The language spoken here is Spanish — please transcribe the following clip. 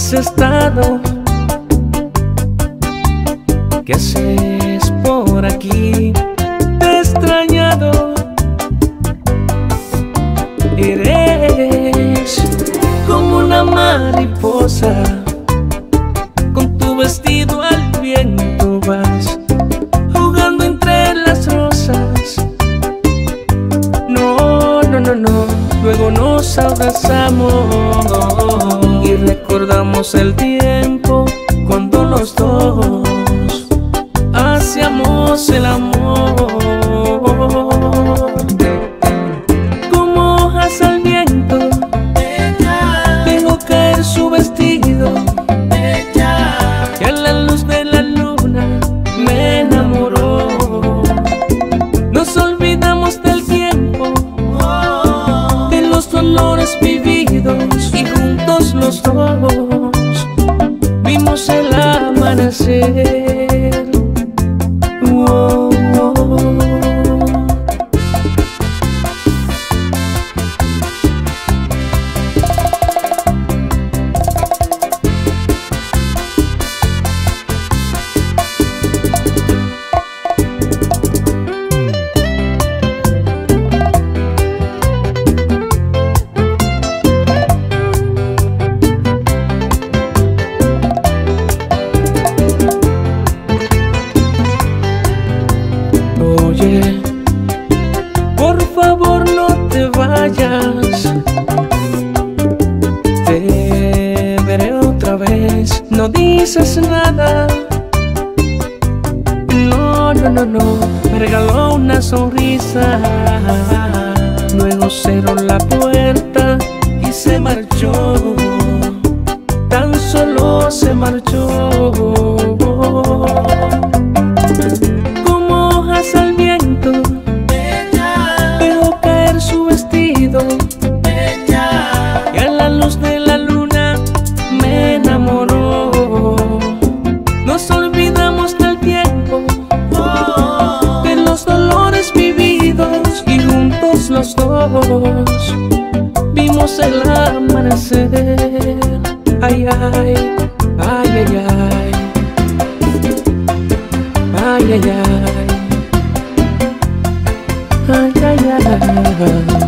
has estado? ¿Qué haces por aquí? Te he extrañado. Eres como una mariposa. Con tu vestido al viento vas jugando entre las rosas. No, no, no, no. Luego nos abrazamos el tiempo cuando los dos hacíamos el amor. Como hojas al viento, dejó caer su vestido. Y a la luz de la luna me enamoró. Nos olvidamos del tiempo, de los dolores vividos y juntos los dos amanecer. Por favor no te vayas. Te veré otra vez. No dices nada. No, no, no, no. Me regaló una sonrisa. Luego cerró la puerta y se marchó. vimos el amanecer. Ay, Ay, ay, ay, ay, ay. Ay, ay, ay. Ay, ay, ay.